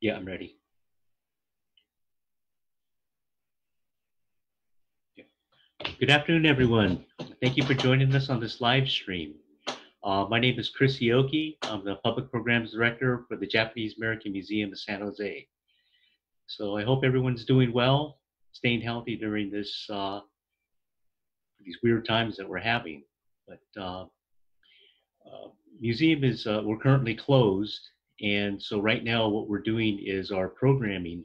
Yeah, I'm ready. Good afternoon, everyone. Thank you for joining us on this live stream. Uh, my name is Chris Ioki. I'm the Public Programs Director for the Japanese American Museum of San Jose. So I hope everyone's doing well, staying healthy during this uh, these weird times that we're having. But uh, uh museum is uh, we're currently closed, and so right now what we're doing is our programming.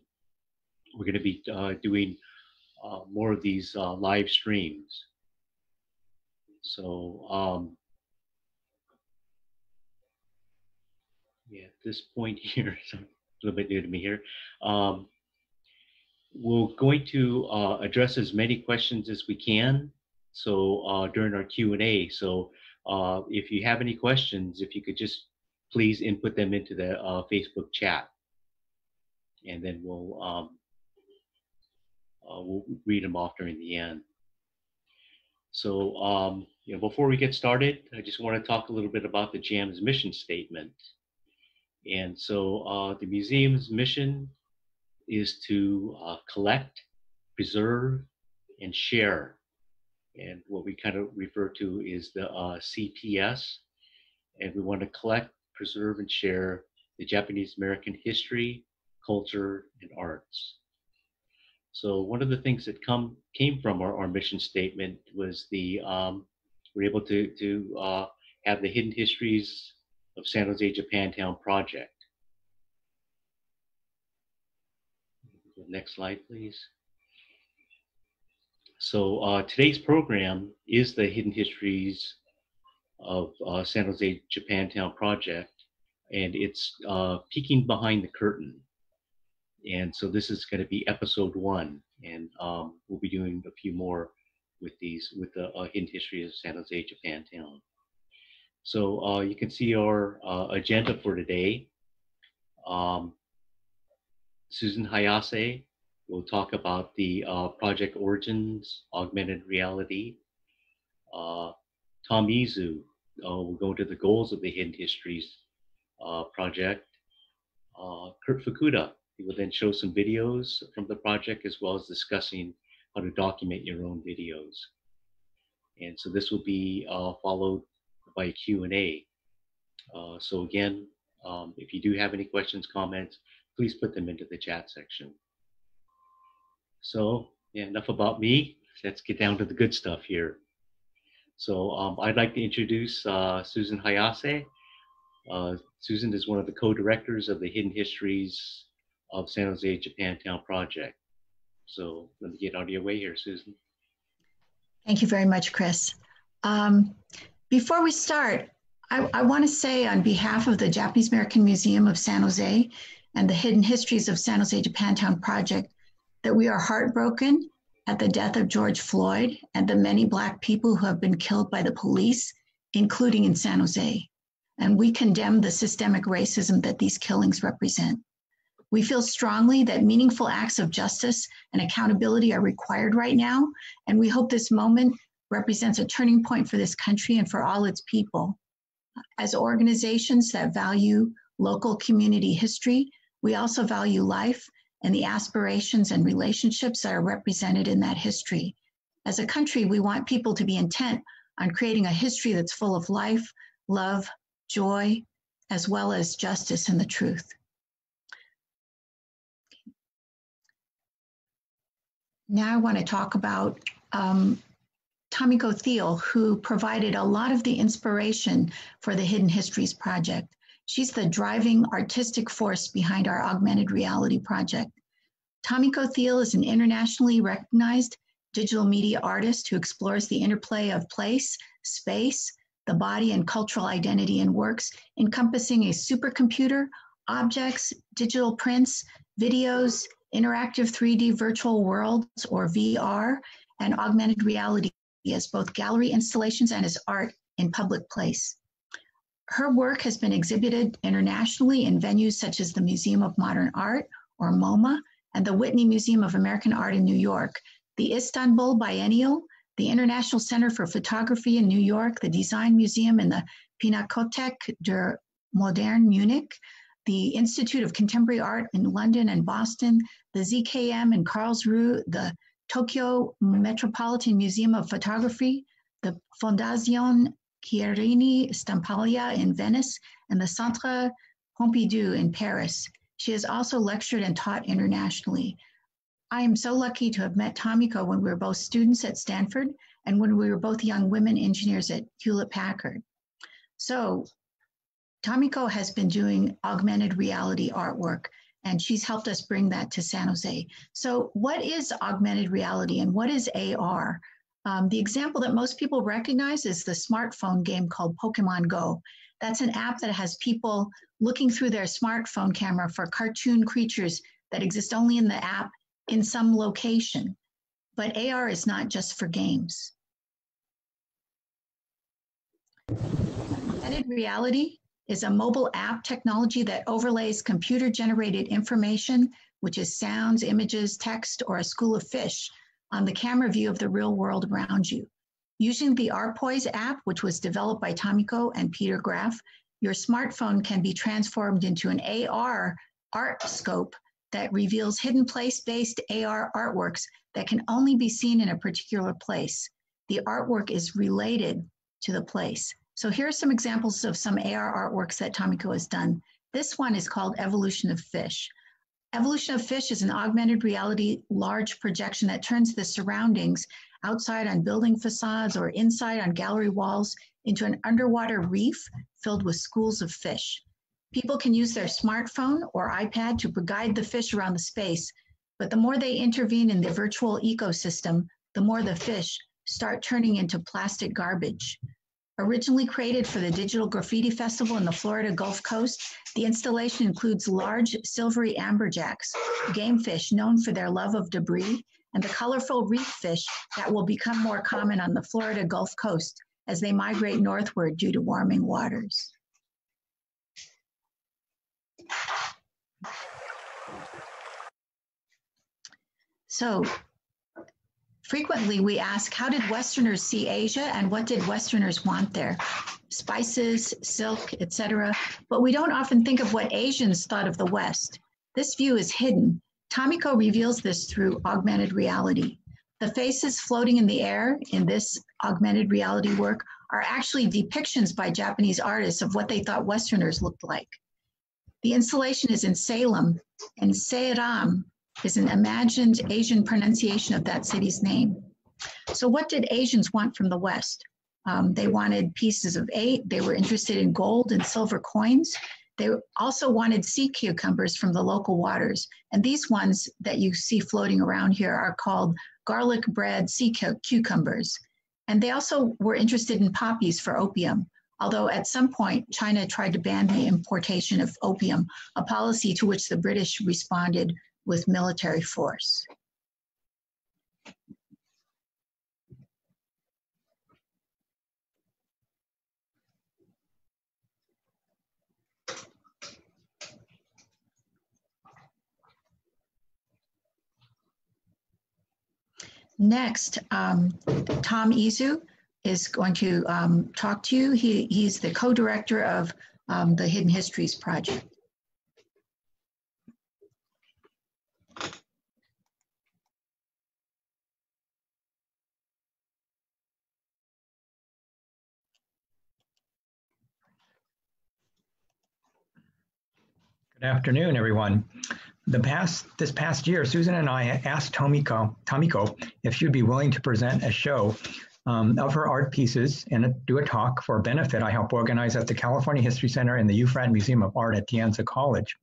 We're going to be uh, doing more of these live streams. So um, yeah, at this point here, a little bit new to me here. Um, we're going to uh, address as many questions as we can. So uh, during our Q&A, so uh, if you have any questions, if you could just please input them into the uh, Facebook chat. And then we'll, um, uh, we'll read them off during the end. So, um, you know, before we get started, I just want to talk a little bit about the JAM's mission statement. And so uh, the museum's mission is to uh, collect, preserve, and share. And what we kind of refer to is the uh, CPS. And we want to collect, preserve, and share the Japanese American history, culture, and arts. So one of the things that come came from our, our mission statement was the um, we're able to to uh, have the hidden histories of San Jose Japantown project. Next slide, please. So uh, today's program is the Hidden Histories of uh, San Jose Japantown project, and it's uh, peeking behind the curtain. And so this is going to be episode one, and um, we'll be doing a few more with these with the uh, Hidden History of San Jose Japantown. So uh, you can see our uh, agenda for today. Um, Susan Hayase will talk about the uh, project origins, augmented reality. Uh, Tom Izu uh, will go into the goals of the Hidden Histories uh, project. Curt Fukuda he will then show some videos from the project as well as discussing how to document your own videos. And so this will be followed by a Q&A. Uh, so again, um, if you do have any questions, comments, please put them into the chat section. So yeah, enough about me. Let's get down to the good stuff here. So um, I'd like to introduce uh, Susan Hayase. Uh, Susan is one of the co-directors of the Hidden Histories of San Jose Japantown project. So let me get out of your way here, Susan. Thank you very much, Chris. Um, before we start, I, I want to say on behalf of the Japanese American Museum of San Jose and the Hidden Histories of San Jose Japantown project that we are heartbroken at the death of George Floyd and the many Black people who have been killed by the police, including in San Jose. And we condemn the systemic racism that these killings represent. We feel strongly that meaningful acts of justice and accountability are required right now, and we hope this moment represents a turning point for this country and for all its people. As organizations that value local community history, we also value life and the aspirations and relationships that are represented in that history. As a country, we want people to be intent on creating a history that's full of life, love, joy, as well as justice and the truth. Now I want to talk about um, Tamiko who provided a lot of the inspiration for the Hidden Histories Project. She's the driving artistic force behind our augmented reality project. Tamiko Thiel is an internationally recognized digital media artist who explores the interplay of place, space, the body, and cultural identity in works encompassing a supercomputer, objects, digital prints, videos, interactive 3D virtual worlds or VR, and augmented reality as both gallery installations and as art in public place. Her work has been exhibited internationally in venues such as the Museum of Modern Art, or MoMA, and the Whitney Museum of American Art in New York, the Istanbul Biennial, the International Center for Photography in New York, the Design Museum in the Pinakothek der Moderne Munich, the Institute of Contemporary Art in London and Boston, the ZKM in Karlsruhe, the Tokyo Metropolitan Museum of Photography, the Fondazione Querini Stampalia in Venice, and the Centre Pompidou in Paris. She has also lectured and taught internationally. I am so lucky to have met Tamiko when we were both students at Stanford and when we were both young women engineers at Hewlett Packard. So Tamiko has been doing augmented reality artwork and she's helped us bring that to San Jose. So what is augmented reality and what is AR? Um, the example that most people recognize is the smartphone game called Pokemon Go. That's an app that has people looking through their smartphone camera for cartoon creatures that exist only in the app in some location. But AR is not just for games. Augmented reality is a mobile app technology that overlays computer generated information, which is sounds, images, text, or a school of fish on the camera view of the real world around you. Using the Arpoise app, which was developed by Tamiko and Peter Graf, your smartphone can be transformed into an AR art scope that reveals hidden place-based AR artworks that can only be seen in a particular place. The artwork is related to the place. So here are some examples of some AR artworks that Tamiko has done. This one is called Evolution of Fish. Evolution of Fish is an augmented reality large projection that turns the surroundings outside on building facades or inside on gallery walls into an underwater reef filled with schools of fish. People can use their smartphone or iPad to guide the fish around the space, but the more they intervene in the virtual ecosystem, the more the fish start turning into plastic garbage. Originally created for the Digital Graffiti Festival in the Florida Gulf Coast, the installation includes large silvery amberjacks, game fish known for their love of debris, and the colorful reef fish that will become more common on the Florida Gulf Coast as they migrate northward due to warming waters. So frequently we ask, how did Westerners see Asia and what did Westerners want there? Spices, silk, etc. But we don't often think of what Asians thought of the West. This view is hidden. Tamiko reveals this through augmented reality. The faces floating in the air in this augmented reality work are actually depictions by Japanese artists of what they thought Westerners looked like. The installation is in Salem, and Seram is an imagined Asian pronunciation of that city's name. So, what did Asians want from the West? Um, they wanted pieces of eight. They were interested in gold and silver coins. They also wanted sea cucumbers from the local waters. And these ones that you see floating around here are called garlic bread sea cucumbers. And they also were interested in poppies for opium, although at some point China tried to ban the importation of opium, a policy to which the British responded with military force. Next, um, Tom Izu is going to um, talk to you. He, he's the co-director of um, the Hidden Histories Project. Good afternoon, everyone. The past this past year, Susan and I asked Tamiko, Tamiko if she'd be willing to present a show um, of her art pieces and do a talk for a benefit I help organize at the California History Center and the Euphrat Museum of Art at De Anza College.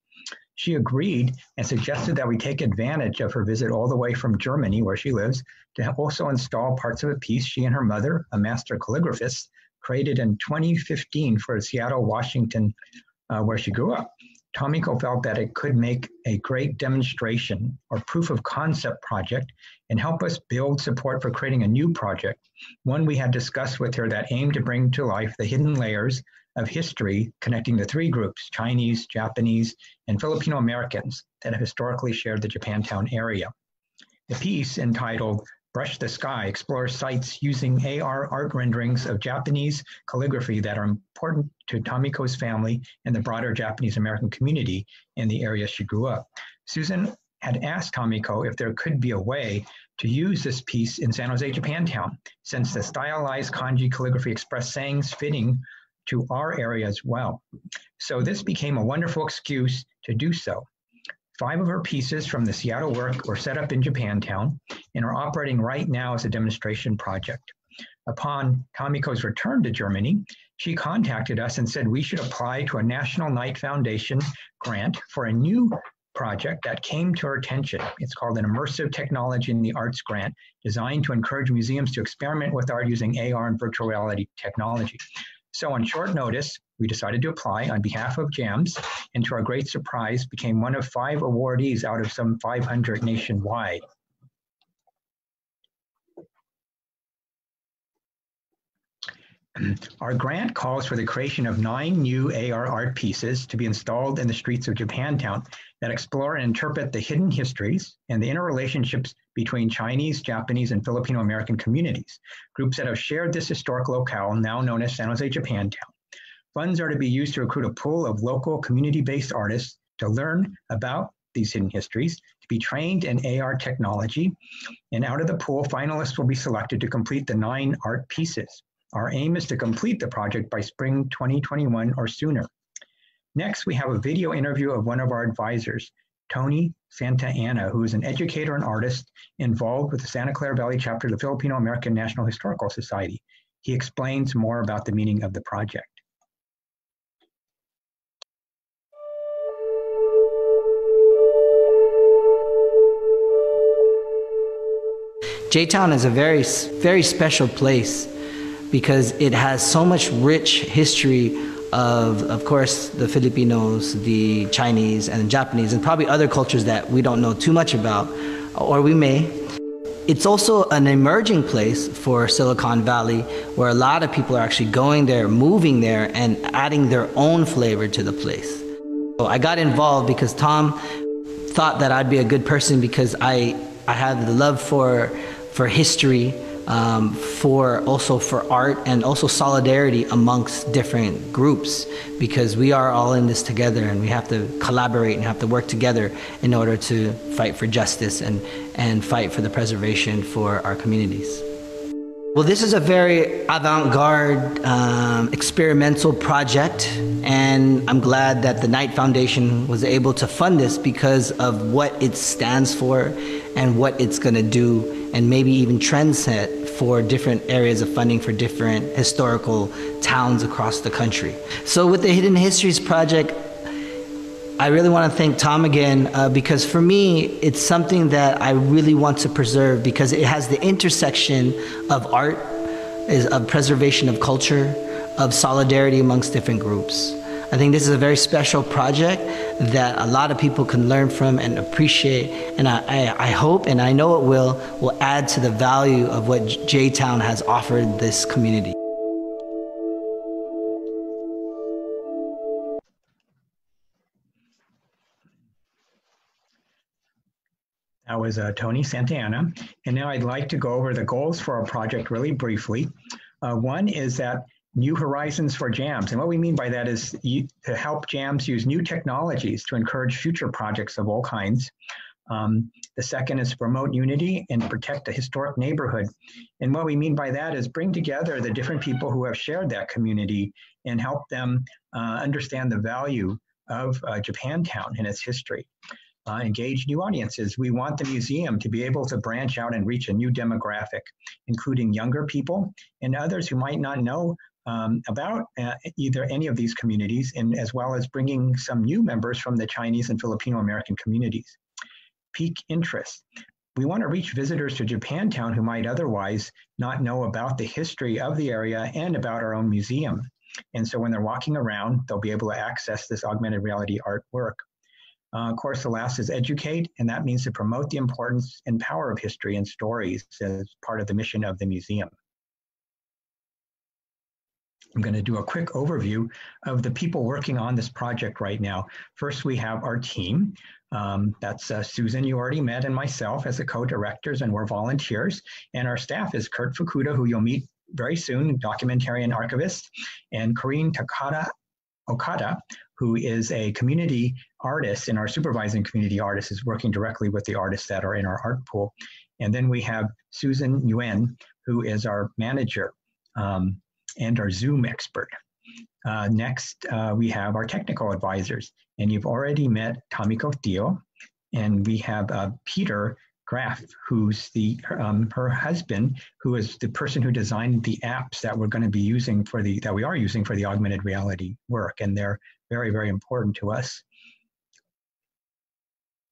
She agreed and suggested that we take advantage of her visit all the way from Germany, where she lives, to also install parts of a piece she and her mother, a master calligraphist, created in 2015 for Seattle, Washington, uh, where she grew up. Tamiko felt that it could make a great demonstration or proof of concept project and help us build support for creating a new project, one we had discussed with her that aimed to bring to life the hidden layers of history connecting the three groups Chinese, Japanese, and Filipino Americans that have historically shared the Japantown area. The piece entitled Brush the Sky explores sites using AR art renderings of Japanese calligraphy that are important to Tamiko's family and the broader Japanese American community in the area she grew up. Susan had asked Tamiko if there could be a way to use this piece in San Jose, Japantown, since the stylized kanji calligraphy expressed sayings fitting to our area as well. So this became a wonderful excuse to do so. Five of her pieces from the Seattle work were set up in Japantown and are operating right now as a demonstration project. Upon Tamiko's return to Germany, she contacted us and said we should apply to a National Knight Foundation grant for a new project that came to her attention. It's called an Immersive Technology in the Arts Grant, designed to encourage museums to experiment with art using AR and virtual reality technology. So on short notice, we decided to apply on behalf of JAMS, and to our great surprise, became one of five awardees out of some 500 nationwide. Our grant calls for the creation of nine new AR art pieces to be installed in the streets of Japantown that explore and interpret the hidden histories and the interrelationships between Chinese, Japanese, and Filipino American communities, groups that have shared this historic locale now known as San Jose Japantown. Funds are to be used to recruit a pool of local community-based artists to learn about these hidden histories, to be trained in AR technology, and out of the pool, finalists will be selected to complete the nine art pieces. Our aim is to complete the project by spring 2021 or sooner. Next, we have a video interview of one of our advisors, Tony Santa Ana, who is an educator and artist involved with the Santa Clara Valley chapter of the Filipino American National Historical Society. He explains more about the meaning of the project. J-Town is a very, very special place because it has so much rich history of, of course, the Filipinos, the Chinese, and the Japanese, and probably other cultures that we don't know too much about, or we may. It's also an emerging place for Silicon Valley where a lot of people are actually going there, moving there, and adding their own flavor to the place. So I got involved because Tom thought that I'd be a good person because I, I had the love for, for history um, for also for art and also solidarity amongst different groups because we are all in this together and we have to collaborate and have to work together in order to fight for justice and, and fight for the preservation for our communities. Well, this is a very avant garde, um, experimental project, and I'm glad that the Knight Foundation was able to fund this because of what it stands for and what it's going to do, and maybe even trendset for different areas of funding for different historical towns across the country. So with the Hidden Histories Project, I really want to thank Tom again uh, because for me, it's something that I really want to preserve because it has the intersection of art, is of preservation of culture, of solidarity amongst different groups. I think this is a very special project that a lot of people can learn from and appreciate. And I, I, I hope and I know it will, will add to the value of what J Town has offered this community. That was uh, Tony Santana. And now I'd like to go over the goals for our project really briefly. Uh, one is that new horizons for jams. And what we mean by that is to help jams use new technologies to encourage future projects of all kinds. Um, the second is promote unity and protect a historic neighborhood. And what we mean by that is bring together the different people who have shared that community and help them uh, understand the value of uh, Japantown and its history. Uh, engage new audiences. We want the museum to be able to branch out and reach a new demographic, including younger people and others who might not know um, about uh, either any of these communities, and as well as bringing some new members from the Chinese and Filipino American communities. Pique interest. We want to reach visitors to Japantown who might otherwise not know about the history of the area and about our own museum. And so when they're walking around, they'll be able to access this augmented reality artwork. Uh, of course, the last is educate, and that means to promote the importance and power of history and stories as part of the mission of the museum. I'm going to do a quick overview of the people working on this project right now. First, we have our team. Um, that's uh, Susan, you already met, and myself as the co-directors, and we're volunteers. And our staff is Curt Fukuda, who you'll meet very soon, documentarian archivist, and Corinne Takara Okada, who is a community artist and our supervising community artist is working directly with the artists that are in our art pool. And then we have Susan Yuen, who is our manager um, and our Zoom expert. Uh, next, uh, we have our technical advisors, and you've already met Tamiko Thiel, and we have uh, Peter Graf, who's the um, her husband, who is the person who designed the apps that we're going to be using for the that we are using for the augmented reality work, and they're very very important to us.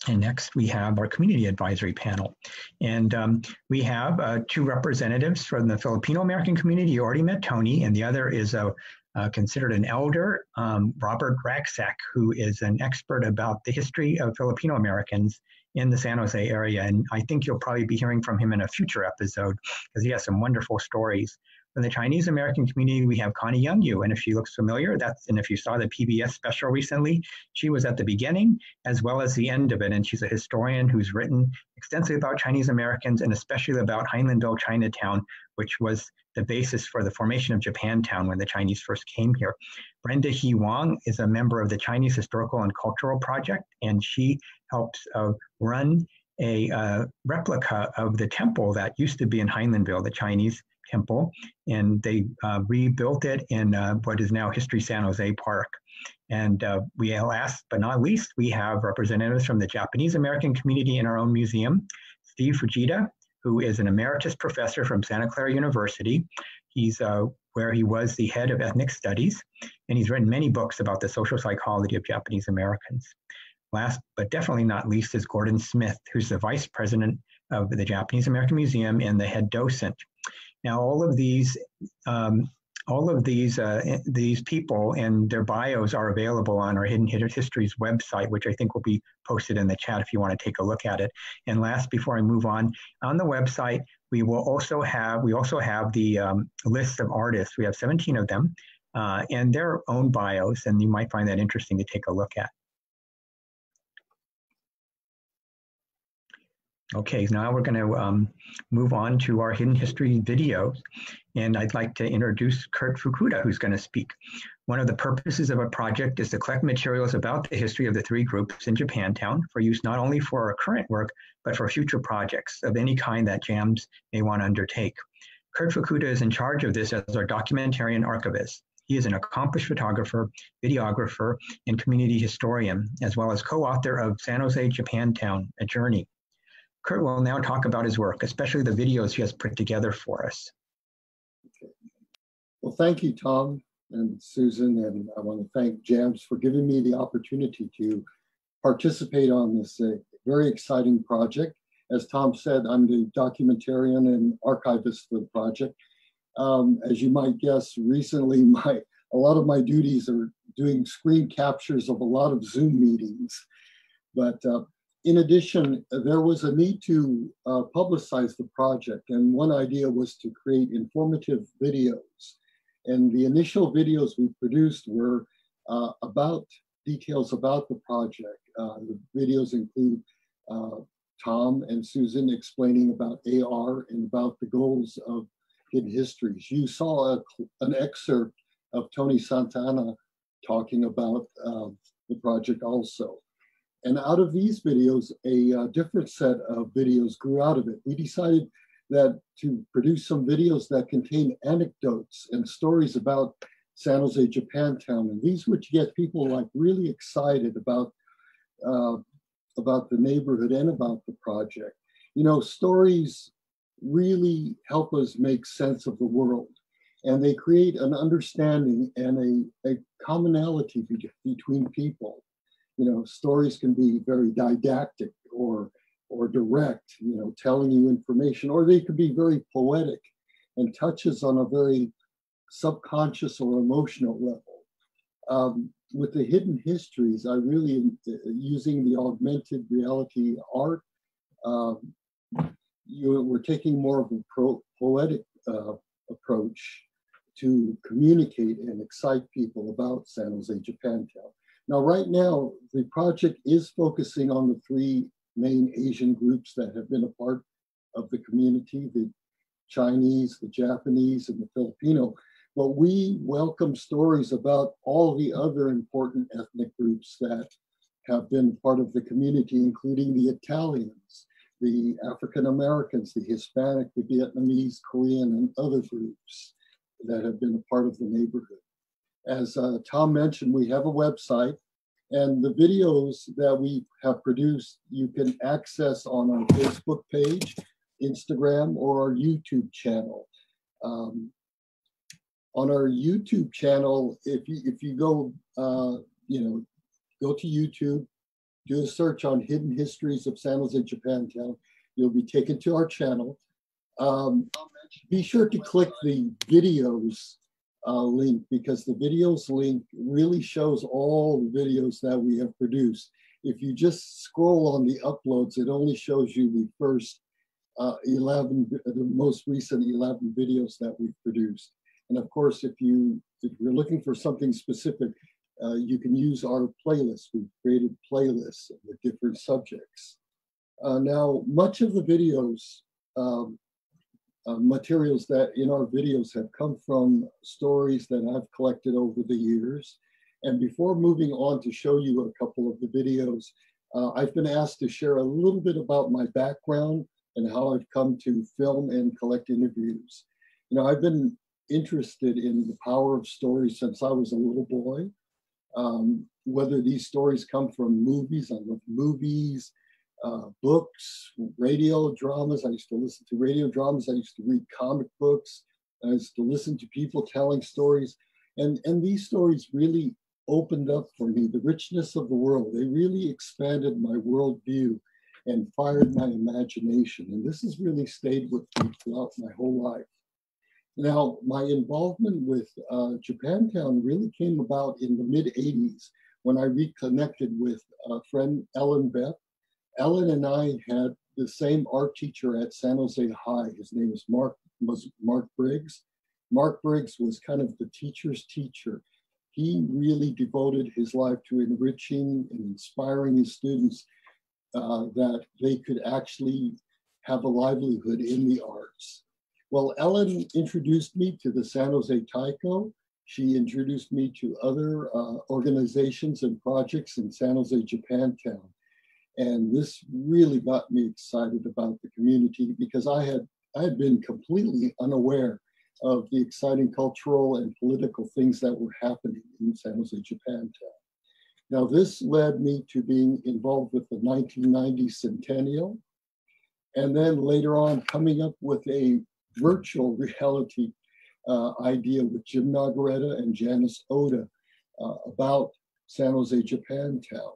And next we have our community advisory panel. And um, we have uh, two representatives from the Filipino American community. You already met Tony, and the other is a, uh, considered an elder, um, Robert Ragsac, who is an expert about the history of Filipino Americans in the San Jose area. And I think you'll probably be hearing from him in a future episode because he has some wonderful stories. From the Chinese American community, we have Connie Young Yu. And if she looks familiar, that's and if you saw the PBS special recently, she was at the beginning as well as the end of it. And she's a historian who's written extensively about Chinese Americans and especially about Heinlenville, Chinatown, which was the basis for the formation of Japantown when the Chinese first came here. Brenda He Wang is a member of the Chinese Historical and Cultural Project, and she helps uh, run a uh, replica of the temple that used to be in Heinlenville, the Chinese temple, and they uh, rebuilt it in uh, what is now History San Jose Park. And uh, we last but not least, we have representatives from the Japanese American community in our own museum. Steve Fujita, who is an emeritus professor from Santa Clara University. He's uh, where he was the head of ethnic studies, and he's written many books about the social psychology of Japanese Americans. Last but definitely not least is Gordon Smith, who's the vice president of the Japanese American Museum and the head docent. Now, all of these, um, all of these, uh, these people and their bios are available on our Hidden Histories website, which I think will be posted in the chat if you want to take a look at it. And last, before I move on, on the website, we will also have we also have the um, list of artists. We have 17 of them, uh, and their own bios, and you might find that interesting to take a look at. Okay, now we're going to um, move on to our hidden history videos. And I'd like to introduce Curt Fukuda, who's going to speak. One of the purposes of a project is to collect materials about the history of the three groups in Japantown for use not only for our current work, but for future projects of any kind that JAMS may want to undertake. Curt Fukuda is in charge of this as our documentarian archivist. He is an accomplished photographer, videographer, and community historian, as well as co-author of San Jose Japantown, A Journey, Curt will now talk about his work, especially the videos he has put together for us. Okay. Well, thank you, Tom and Susan, and I want to thank JAMS for giving me the opportunity to participate on this uh, very exciting project. As Tom said, I'm the documentarian and archivist for the project. Um, as you might guess, recently my a lot of my duties are doing screen captures of a lot of Zoom meetings. But uh, in addition, there was a need to uh, publicize the project, and one idea was to create informative videos. And the initial videos we produced were uh, about details about the project. Uh, the videos include uh, Tom and Susan explaining about AR and about the goals of Hidden Histories. You saw a, an excerpt of Tony Santana talking about uh, the project also. And out of these videos, a uh, different set of videos grew out of it. We decided that to produce some videos that contain anecdotes and stories about San Jose Japantown. And these would get people like really excited about, uh, about the neighborhood and about the project. You know, stories really help us make sense of the world and they create an understanding and a, a commonality be- between people you know, stories can be very didactic or or direct, you know, telling you information, or they could be very poetic and touches on a very subconscious or emotional level. Um, with the hidden histories, I really uh, using the augmented reality art. Um, you, we're taking more of a pro, poetic uh, approach to communicate and excite people about San Jose Japantown. Now, right now, the project is focusing on the three main Asian groups that have been a part of the community, the Chinese, the Japanese, and the Filipino. But we welcome stories about all the other important ethnic groups that have been part of the community, including the Italians, the African Americans, the Hispanic, the Vietnamese, Korean, and other groups that have been a part of the neighborhood. As uh, Tom mentioned, we have a website, and the videos that we have produced you can access on our Facebook page, Instagram, or our YouTube channel. Um, on our YouTube channel, if you if you go, uh, you know, go to YouTube, do a search on hidden histories of San Jose Japantown. You'll be taken to our channel. Um, be sure to click the videos uh, link because the videos link really shows all the videos that we have produced. If you just scroll on the uploads, it only shows you the first uh, 11, the most recent 11 videos that we've produced. And of course, if you if you're looking for something specific, uh, you can use our playlist. We've created playlists with different subjects. Uh, now, much of the videos, um, uh, materials that in our videos have come from stories that I've collected over the years. And before moving on to show you a couple of the videos, uh, I've been asked to share a little bit about my background and how I've come to film and collect interviews. You know, I've been interested in the power of stories since I was a little boy um, whether these stories come from movies, I love movies, uh, books, radio dramas. I used to listen to radio dramas. I used to read comic books. I used to listen to people telling stories. And, and these stories really opened up for me the richness of the world. They really expanded my worldview and fired my imagination. And this has really stayed with me throughout my whole life. Now, my involvement with uh, Japantown really came about in the mid 80s when I reconnected with a friend Ellen Bepp. Ellen and I had the same art teacher at San Jose High. His name was Mark was Mark Briggs. Mark Briggs was kind of the teacher's teacher. He really devoted his life to enriching and inspiring his students uh, that they could actually have a livelihood in the arts. Well, Ellen introduced me to the San Jose Taiko. She introduced me to other uh, organizations and projects in San Jose, Japantown. And this really got me excited about the community because I had, I had been completely unaware of the exciting cultural and political things that were happening in San Jose, Japantown. Now, this led me to being involved with the 1990 centennial, and then later on coming up with a virtual reality uh, idea with Jim Nagaretta and Janice Oda uh, about San Jose Japantown.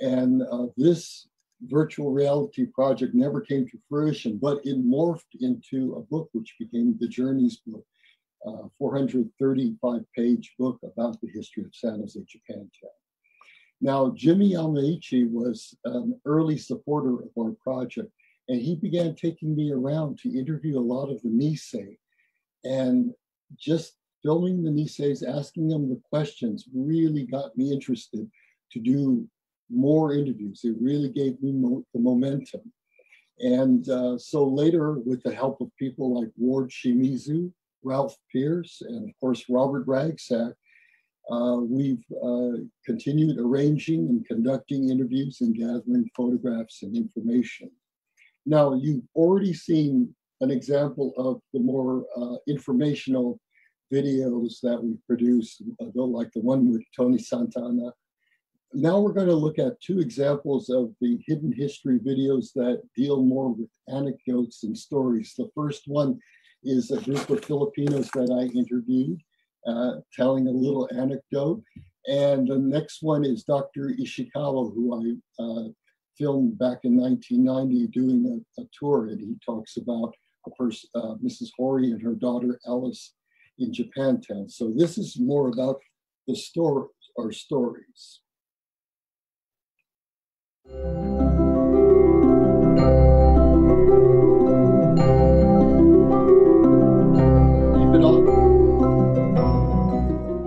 And uh, this virtual reality project never came to fruition, but it morphed into a book which became the Journeys book, uh, 435 page book about the history of San Jose Japantown. Now, Jimmy Yamaichi was an early supporter of our project and he began taking me around to interview a lot of the Nisei. And just filming the Niseis, asking them the questions really got me interested to do more interviews. It really gave me mo- the momentum. And uh, so later, with the help of people like Ward Shimizu, Ralph Pierce, and of course Robert Ragsac, uh, we've uh, continued arranging and conducting interviews and gathering photographs and information. Now, you've already seen an example of the more uh, informational videos that we produce, uh, like the one with Tony Santana. Now we're going to look at two examples of the hidden history videos that deal more with anecdotes and stories. The first one is a group of Filipinos that I interviewed, uh, telling a little anecdote. And the next one is Dr. Ishikawa, who I uh, filmed back in 1990 doing a, a tour, and he talks about a person, uh, Mrs. Hori and her daughter Alice in Japantown. So this is more about the story or stories.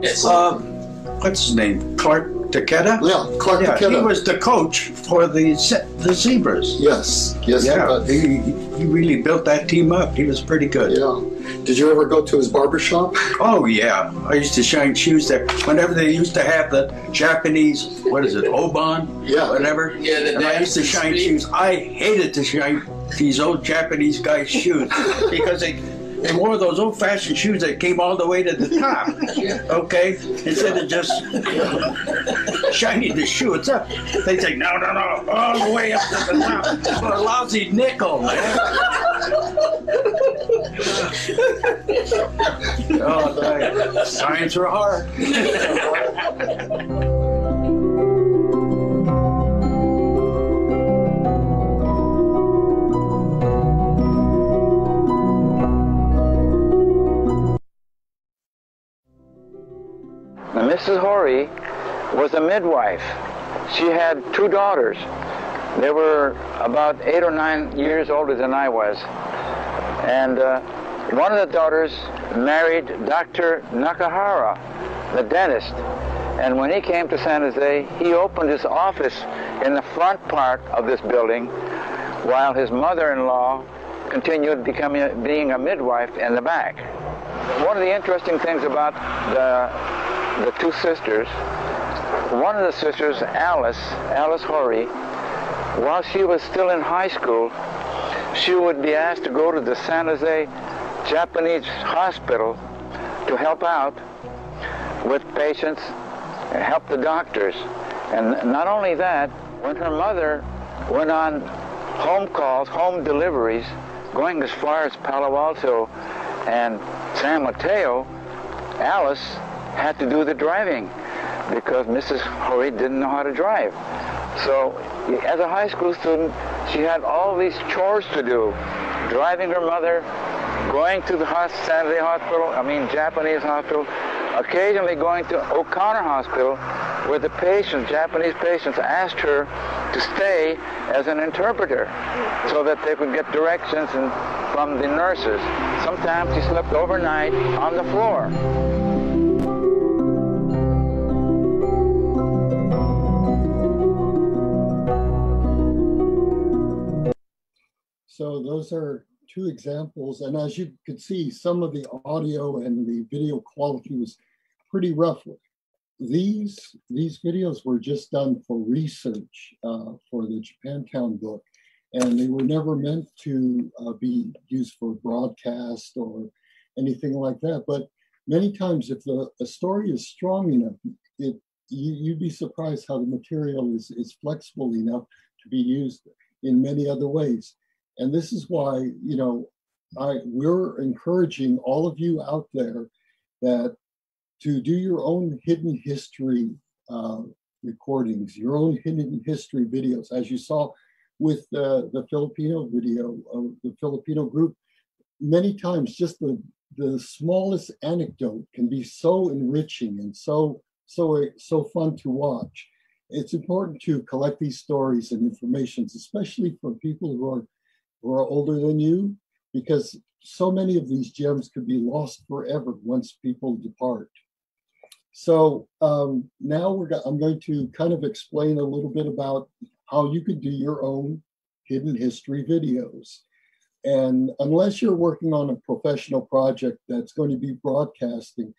Yes. Uh, what's his name? Clark Takeda? Yeah, Clark Yeah, he was the coach for the ze- the zebras. yes, yes, he Yeah, was. he, he really built that team up. He was pretty good. yeah. Did you ever go to his barber shop? Oh yeah, I used to shine shoes there. Whenever they used to have the Japanese, what is it, Obon? Yeah. Whatever. Yeah, the and I used to shine Street. shoes. I hated to shine these old Japanese guys' shoes because they they wore those old-fashioned shoes that came all the way to the top. Okay, instead of just shining the shoe, it's up. They say no, no, no, all the way up to the top for a lousy nickel, man. oh, signs were hard. Mrs. Hori was a midwife. She had two daughters. They were about eight or nine years older than I was. And uh, one of the daughters married Dr. Nakahara, the dentist. And when he came to San Jose, he opened his office in the front part of this building while his mother-in-law continued becoming being a midwife in the back. One of the interesting things about the, the two sisters, one of the sisters, Alice, Alice Hori, while she was still in high school, she would be asked to go to the San Jose Japanese hospital to help out with patients, and help the doctors. And not only that, when her mother went on home calls, home deliveries, going as far as Palo Alto and San Mateo, Alice had to do the driving because Mrs. Hori didn't know how to drive. So as a high school student, she had all these chores to do, driving her mother, going to the Jose hospital, I mean Japanese hospital, occasionally going to O'Connor Hospital where the patients, Japanese patients, asked her to stay as an interpreter so that they could get directions from the nurses. Sometimes she slept overnight on the floor. So those are two examples. And as you could see, some of the audio and the video quality was pretty rough. These, these videos were just done for research uh, for the Japantown book. And they were never meant to uh, be used for broadcast or anything like that. But many times if the a story is strong enough, it you, you'd be surprised how the material is, is flexible enough to be used in many other ways. And this is why, you know, I we're encouraging all of you out there that to do your own hidden history uh, recordings, your own hidden history videos, as you saw with uh, the Filipino video of the Filipino group. Many times, just the the smallest anecdote can be so enriching and so so so fun to watch. It's important to collect these stories and informations, especially for people who are who are older than you, because so many of these gems could be lost forever once people depart. So um, now we're go- I'm going to kind of explain a little bit about how you could do your own hidden history videos. And unless you're working on a professional project that's going to be broadcasting,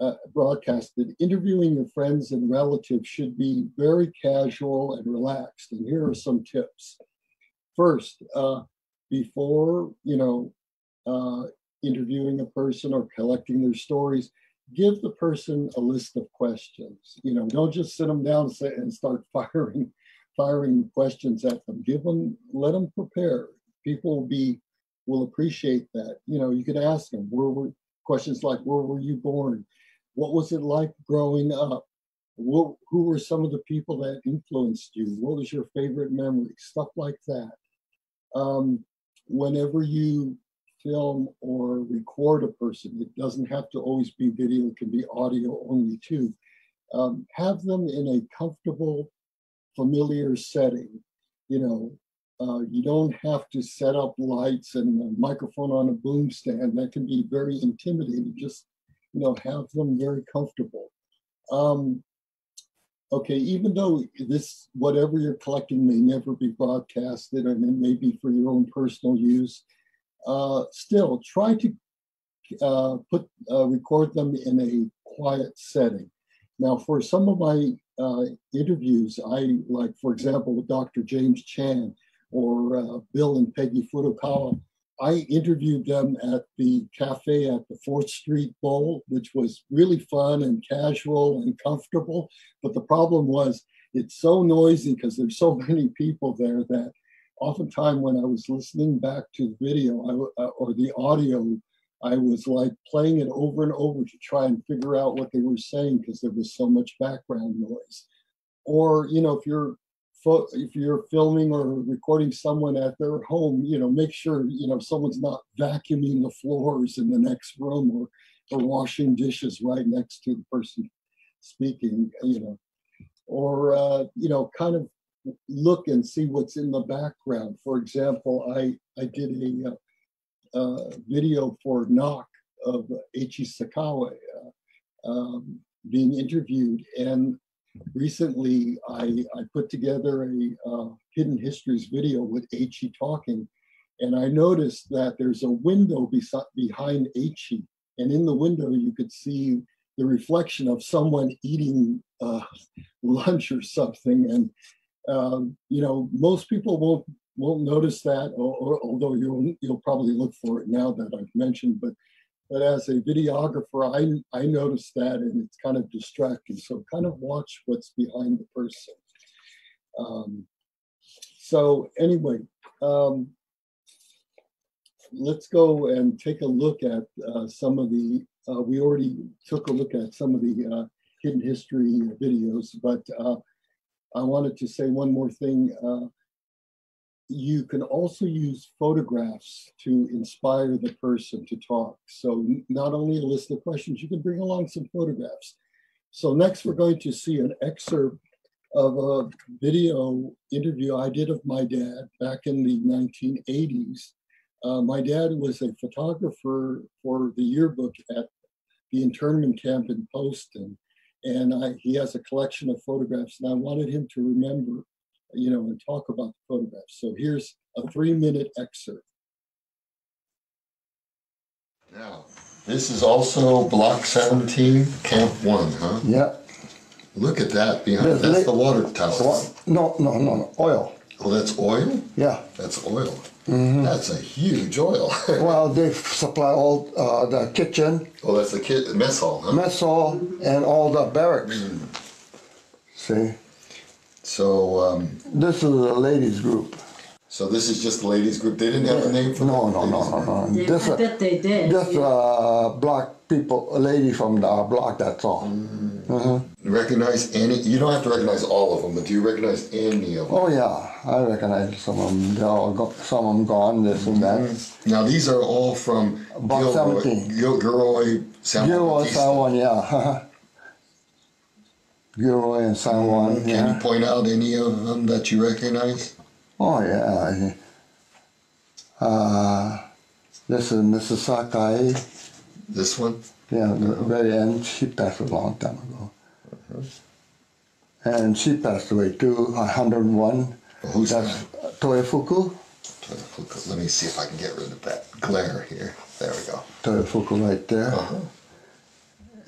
uh, broadcasted, interviewing your friends and relatives should be very casual and relaxed. And here are some tips. First, uh, before you know uh, interviewing a person or collecting their stories, give the person a list of questions. You know, don't just sit them down and, start firing firing questions at them. Give them, let them prepare. People will be will appreciate that. You know, you could ask them where were questions like where were you born? What was it like growing up? What, who were some of the people that influenced you? What was your favorite memory? Stuff like that. Um, whenever you film or record a person, it doesn't have to always be video, it can be audio only too. Um, have them in a comfortable, familiar setting. You know, uh, you don't have to set up lights and a microphone on a boom stand. That can be very intimidating. Just, you know, have them very comfortable. Um, okay, even though this, whatever you're collecting may never be broadcasted and it may be for your own personal use, uh, still try to uh, put uh, record them in a quiet setting. Now, for some of my uh, interviews, I like, for example, with Dr. James Chan or uh, Bill and Peggy Furukawa, I interviewed them at the cafe at the Fourth Street Bowl, which was really fun and casual and comfortable. But the problem was it's so noisy because there's so many people there that oftentimes when I was listening back to the video I, uh, or the audio, I was like playing it over and over to try and figure out what they were saying because there was so much background noise. Or, you know, if you're if you're filming or recording someone at their home, you know, make sure, you know, someone's not vacuuming the floors in the next room or, or washing dishes right next to the person speaking, you know, or, uh, you know, kind of look and see what's in the background. For example, I, I did a, uh, video for Knock of Eiichi Sakaue uh, um, being interviewed. And recently I, I put together a uh, Hidden Histories video with Eiichi talking. And I noticed that there's a window besi- behind Eiichi. And in the window, you could see the reflection of someone eating uh, lunch or something. And, um, you know, most people won't won't notice that, or, or, although you'll you'll probably look for it now that I've mentioned. But but as a videographer, I I noticed that, and it's kind of distracting. So kind of watch what's behind the person. Um, so anyway, um, let's go and take a look at uh, some of the. Uh, we already took a look at some of the uh, hidden history videos, but uh, I wanted to say one more thing. You can also use photographs to inspire the person to talk. So not only a list of questions, you can bring along some photographs. So next we're going to see an excerpt of a video interview I did of my dad back in the 1980s. Uh, my dad was a photographer for the yearbook at the internment camp in Poston. And I, he has a collection of photographs and I wanted him to remember you know, and talk about the photographs. So here's a three minute excerpt. Now, this is also block 17, camp one, huh? Yeah. Look at that behind, There's that's li- the water So tower. what- No, no, no, no, oil. Oh, that's oil? Yeah. That's oil. That's a huge oil. Well, they supply all uh, the kitchen, Oh, that's the kid, mess hall, huh? mess hall, and all the barracks. See, So, um, this is a ladies group. so this is just the ladies group, they didn't have a name for No, that no, no, ladies no, no. They- Just I a, bet they did. just uh, black people, a lady from the block. That's all. Uh-huh. Recognize any, you don't have to recognize all of them, but do you recognize any of them? Oh yeah, I recognize some of them. They're all go- some of them gone. This and that. Now, these are all from Block Gilroy, 17. Gil- Gilroy, San Juan Gilroy, Bautista. San Juan, yeah. Gilroy and San Juan, Can yeah. you point out any of them that you recognize? Oh yeah. Uh, this is Mrs. Sakai. This one? Yeah, the very end. She passed a long time ago. Uh-huh. And she passed away too, 101. Who's That's that? Toyofuku. Let me see if I can get rid of that glare here. There we go. Toyofuku right there. Uh-huh.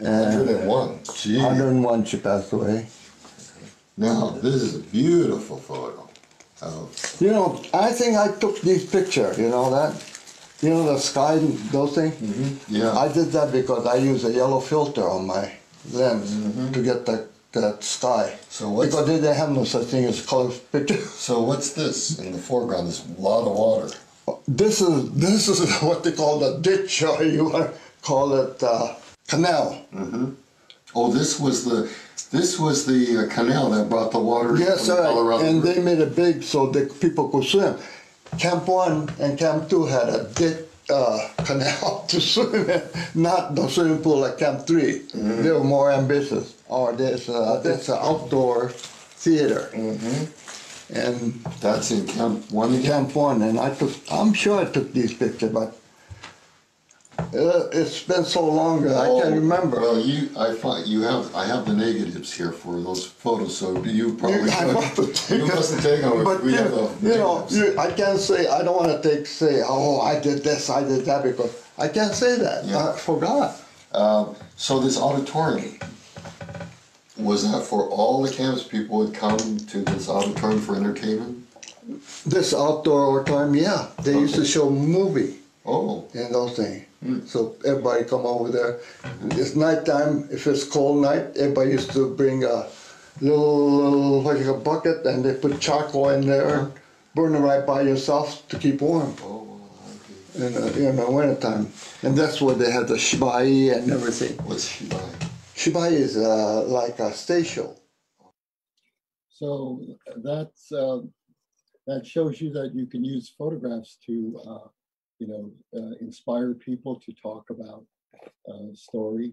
And 101. Gee. 101 she passed away. Now, this is a beautiful photo. Of, You know, I think I took this picture, you know that? You know the sky, those things? yeah. I did that because I use a yellow filter on my lens to get that, that sky. So what's- because they didn't have no such thing as color picture. so what's this in the foreground? There's a lot of water. This is this is what they call the ditch, or you want to call it uh, canal. Oh, this was the this was the uh, canal that brought the water Yes, from the. Colorado And River. they made it big so that people could swim. Camp one and Camp two had a ditch uh, canal to swim in, not the swimming pool like Camp 3 They were more ambitious. Or there's uh, there's an outdoor theater. And That's in Camp One again. Camp one, and I took. I'm sure I took these pictures, but Uh, it's been so long that I can't Oh, remember. Well, you, I find, you have, I have the negatives here for those photos, so you probably. You- I must have taken- You must have taken them. But We you, have the you know, negatives. you, I can't say I don't want to take say oh I did this I did that because I can't say that Yeah. I forgot. Um, so this auditorium, was that for all the campus people would come to this auditorium for entertainment? This outdoor time, yeah, they used to show movie Oh, and those things. So everybody come over there. It's nighttime. If it's cold night, everybody used to bring a little, little like a bucket, and they put charcoal in there, burn it right by yourself to keep warm oh, okay. in the, in the wintertime. And that's where they had the shibai and everything. What's she like? Shibai is uh, like a stage show. So that's, uh, that shows you that you can use photographs to, uh, you know, uh, inspire people to talk about uh, story.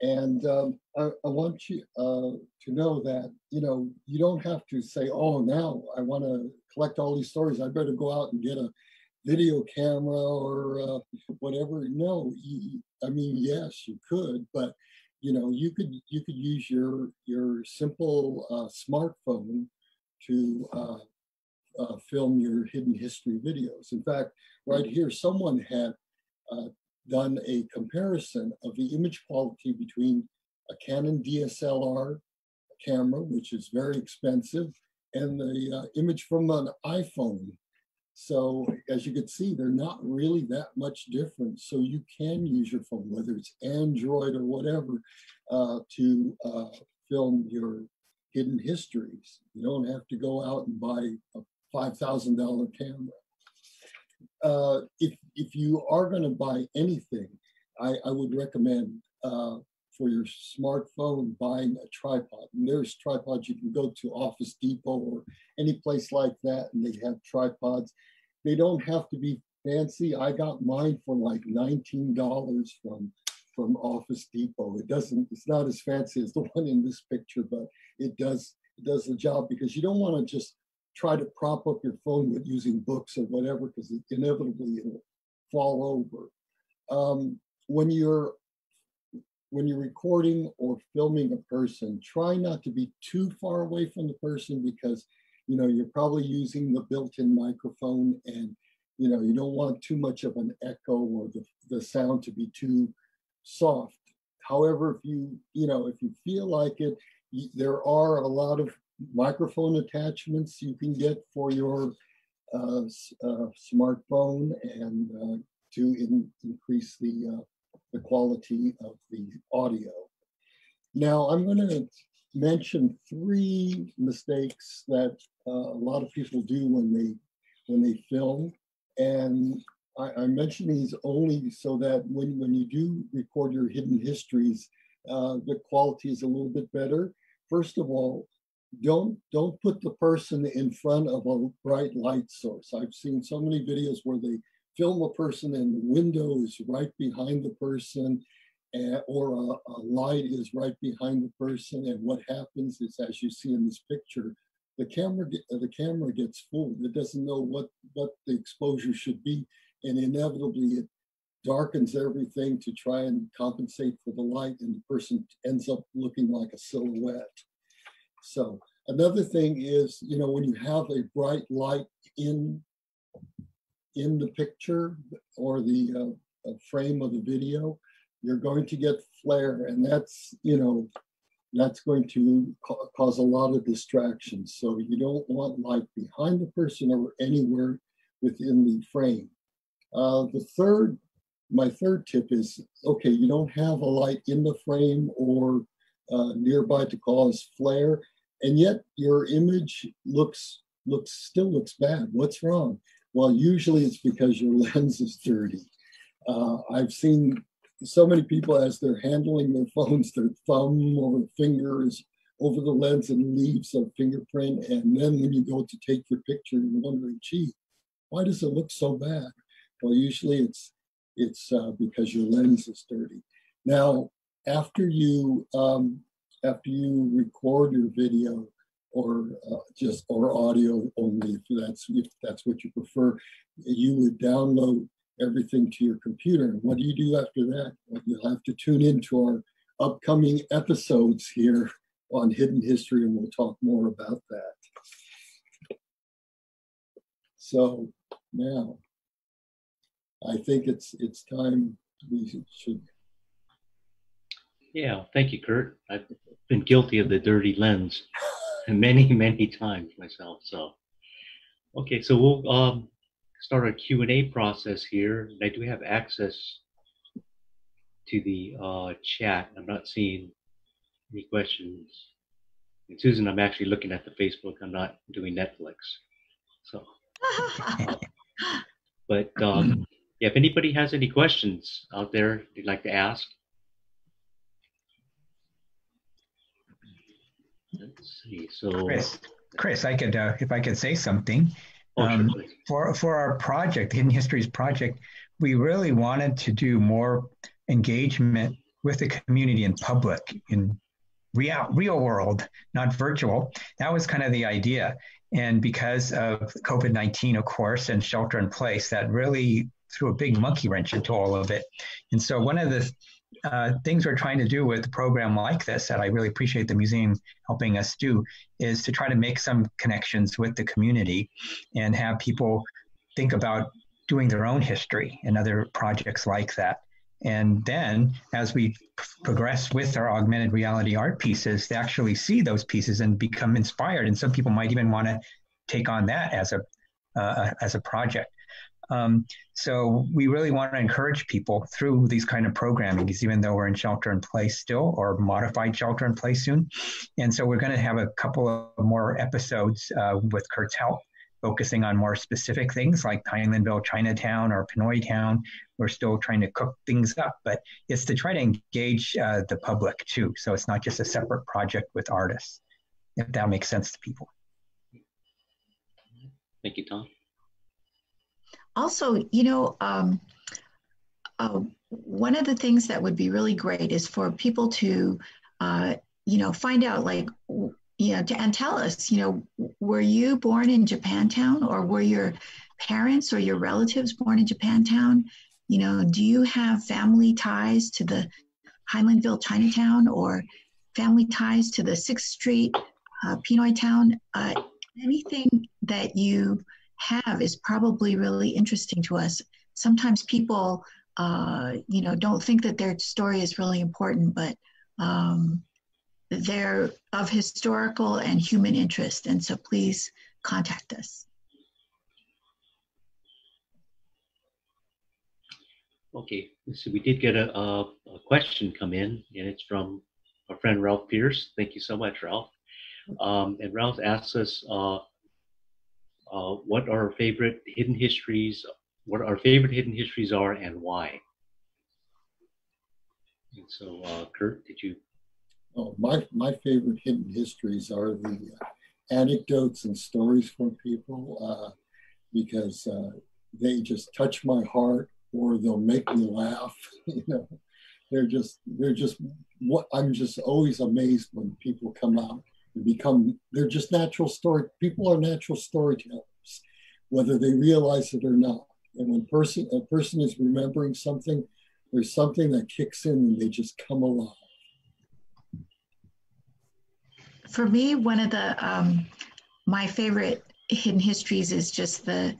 And um, I, I want you uh, to know that, you know, you don't have to say, oh, now I want to collect all these stories. I better go out and get a video camera or uh, whatever. No, you, I mean, yes, you could, but you know, you could you could use your your simple uh, smartphone to uh, film your hidden history videos. In fact, right here, someone had uh, done a comparison of the image quality between a Canon DSLR camera, which is very expensive, and the uh, image from an iPhone. So as you can see, they're not really that much different. So you can use your phone, whether it's Android or whatever, uh, to uh, film your hidden histories. You don't have to go out and buy a $5,000 camera. Uh, if, if you are going to buy anything, I, I would recommend uh, for your smartphone buying a tripod. And there's tripods you can go to Office Depot or any place like that, and they have tripods. They don't have to be fancy. I got mine for like $19 from from Office Depot. It doesn't, it's not as fancy as the one in this picture, but it does it does the job because you don't want to just try to prop up your phone with using books or whatever, because inevitably it'll fall over. Um, when you're when you're recording or filming a person, try not to be too far away from the person because you know you're probably using the built-in microphone and you know you don't want too much of an echo or the, the sound to be too soft. However, if you you know if you feel like it, there are a lot of microphone attachments you can get for your uh, uh, smartphone and uh, to in, increase the uh, the quality of the audio. Now, I'm going to mention three mistakes that uh, a lot of people do when they when they film, and I, I mention these only so that when when you do record your hidden histories, uh, the quality is a little bit better. First of all, don't don't put the person in front of a bright light source. I've seen so many videos where they film a person and the window is right behind the person and, or a, a light is right behind the person and what happens is as you see in this picture the camera the camera gets full it doesn't know what what the exposure should be and inevitably it darkens everything to try and compensate for the light and the person ends up looking like a silhouette so another thing is you know when you have a bright light in in the picture or the uh, frame of the video, you're going to get flare, and that's you know that's going to ca- cause a lot of distractions. So you don't want light behind the person or anywhere within the frame. Uh, the third, my third tip is okay, you don't have a light in the frame or uh, nearby to cause flare, and yet your image looks looks still looks bad. What's wrong? Well, usually it's because your lens is dirty. Uh, I've seen so many people as they're handling their phones, their thumb or finger is over the lens and leaves a fingerprint. And then when you go to take your picture, you're wondering, gee, why does it look so bad? Well, usually it's it's uh, because your lens is dirty. Now, after you um, after you record your video, or uh, just or audio only if that's if that's what you prefer you would download everything to your computer. And what do you do after that? Well, you'll have to tune into our upcoming episodes here on Hidden History, and we'll talk more about that. So now, I think it's it's time we should. Yeah, thank you, Curt. I've been guilty of the dirty lens many, many times myself. So, okay, so we'll um, start our Q and A process here. I do have access to the uh, chat. I'm not seeing any questions. And Susan, I'm actually looking at the Facebook. I'm not doing Netflix. So, uh, but um, yeah, if anybody has any questions out there they'd like to ask, let's see. So, Chris, Chris, I could, uh, if I could say something. oh, Um, for for our project, Hidden Histories project, we really wanted to do more engagement with the community and public in real real world, not virtual. That was kind of the idea. And because of COVID nineteen, of course, and shelter in place, that really threw a big monkey wrench into all of it. And so one of the uh, things we're trying to do with a program like this that I really appreciate the museum helping us do is to try to make some connections with the community and have people think about doing their own history and other projects like that. And then as we p- progress with our augmented reality art pieces, they actually see those pieces and become inspired. And some people might even want to take on that as a uh, as a project. Um, so we really want to encourage people through these kind of programming, even though we're in shelter in place still or modified shelter in place soon. And so we're going to have a couple of more episodes uh, with Curt's help, focusing on more specific things like Heinlenville, Chinatown, or Pinoy Town. We're still trying to cook things up, but it's to try to engage uh, the public too. So it's not just a separate project with artists, if that makes sense to people. Thank you, Tom. Also, you know, um, uh, one of the things that would be really great is for people to, uh, you know, find out like, you know, to, and tell us, you know, were you born in Japantown or were your parents or your relatives born in Japantown? You know, do you have family ties to the Heinlenville Chinatown or family ties to the Sixth Street uh, Pinoy Town? Uh, anything that you have is probably really interesting to us. Sometimes people, uh, you know, don't think that their story is really important, but um, they're of historical and human interest. And so please contact us. Okay, so we did get a, a, a question come in, and it's from our friend Ralph Pierce. Thank you so much, Ralph. Um, and Ralph asks us, uh, uh, what our favorite hidden histories, what our favorite hidden histories are, and why. And so, uh, Curt, did you? Oh, my, my favorite hidden histories are the anecdotes and stories from people uh, because uh, they just touch my heart or they'll make me laugh. you know, they're just they're just what I'm just always amazed when people come out and become they're just natural story. People are natural storytellers, whether they realize it or not. And when person a person is remembering something, there's something that kicks in and they just come alive. For me, one of the um, my favorite hidden histories is just the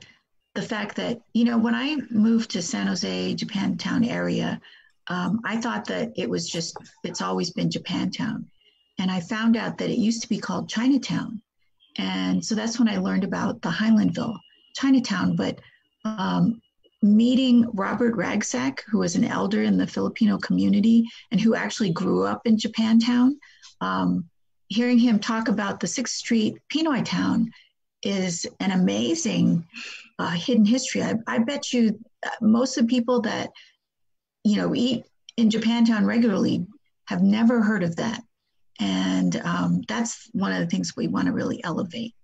the fact that you know when I moved to San Jose, Japantown area, um, I thought that it was just it's always been Japantown, and I found out that it used to be called Chinatown, and so that's when I learned about the Heinlenville Chinatown. But um, meeting Robert Ragsac, who was an elder in the Filipino community and who actually grew up in Japantown, um, hearing him talk about the Sixth Street Pinoy Town is an amazing uh, hidden history. I, I bet you uh, most of the people that you know eat in Japantown regularly have never heard of that, and um, that's one of the things we want to really elevate.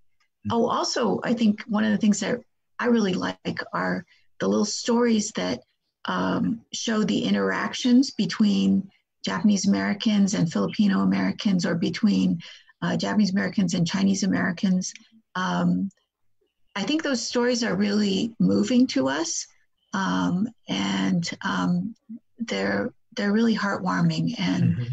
Oh, also, I think one of the things that I really like are the little stories that um, show the interactions between Japanese Americans and Filipino Americans, or between uh, Japanese Americans and Chinese Americans. Um, I think those stories are really moving to us. um, and um, they're they're really heartwarming. And Mhm.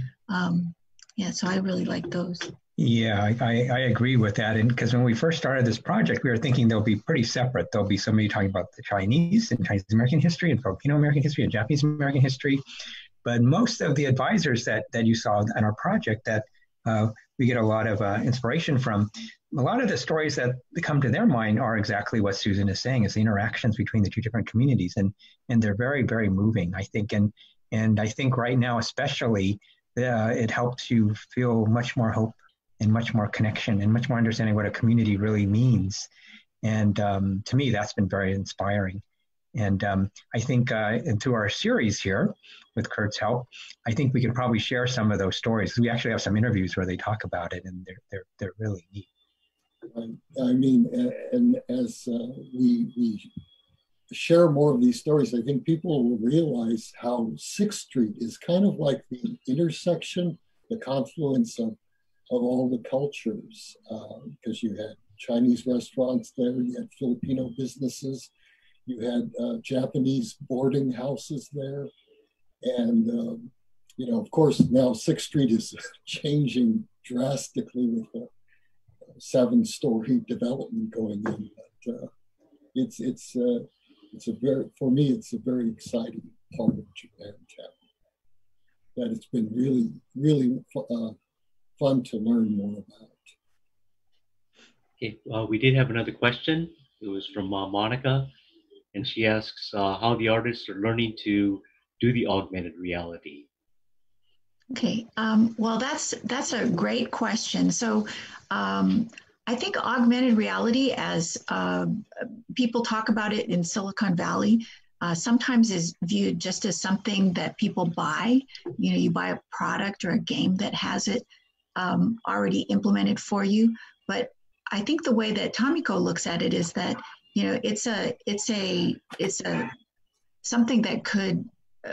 Yeah, so I really like those. Yeah, I, I, I agree with that. And because when we first started this project, we were thinking they'll be pretty separate. There'll be somebody talking about the Chinese and Chinese American history and Filipino American history and Japanese American history. But most of the advisors that, that you saw in our project that uh, we get a lot of uh, inspiration from, a lot of the stories that come to their mind are exactly what Susan is saying, is the interactions between the two different communities. And, and they're very, very moving, I think. And, and I think right now, especially, uh, it helps you feel much more hope and much more connection and much more understanding what a community really means. And um, to me, that's been very inspiring. And um, I think uh, through our series here, with Curt's help, I think we could probably share some of those stories. We actually have some interviews where they talk about it, and they're they're they're really neat. I, mean, and as uh, we we share more of these stories, I think people will realize how Sixth Street is kind of like the intersection, the confluence of of all the cultures, because you had Chinese restaurants there, you had Filipino businesses, you had uh, Japanese boarding houses there, and um, you know, of course, now Sixth Street is changing drastically with the seven-story development going in. But uh, it's it's uh, it's a very for me it's a very exciting part of Japantown that it's been really really uh, fun to learn more about. Okay, uh, we did have another question. It was from uh, Monica, and she asks uh, how the artists are learning to do the augmented reality. Okay, um, well, that's that's a great question. So, um, I think augmented reality, as uh, people talk about it in Silicon Valley, uh, sometimes is viewed just as something that people buy. You know, you buy a product or a game that has it um, already implemented for you. But I think the way that Tamiko looks at it is that you know it's a it's a it's a something that could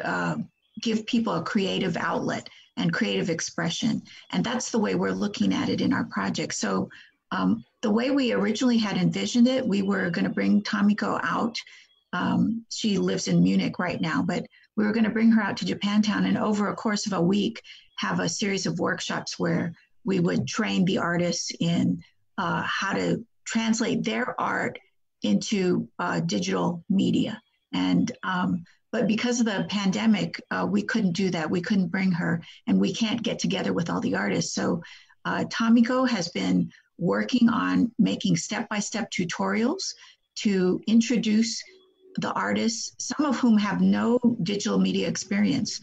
uh, give people a creative outlet and creative expression. And that's the way we're looking at it in our project. So, um, the way we originally had envisioned it, we were going to bring Tamiko out. Um, she lives in Munich right now, but we were going to bring her out to Japantown and over a course of a week have a series of workshops where we would train the artists in uh, how to translate their art into uh, digital media. And um, but because of the pandemic, uh, we couldn't do that. We couldn't bring her, and we can't get together with all the artists. So, uh, Tamiko has been working on making step by step tutorials to introduce the artists, some of whom have no digital media experience,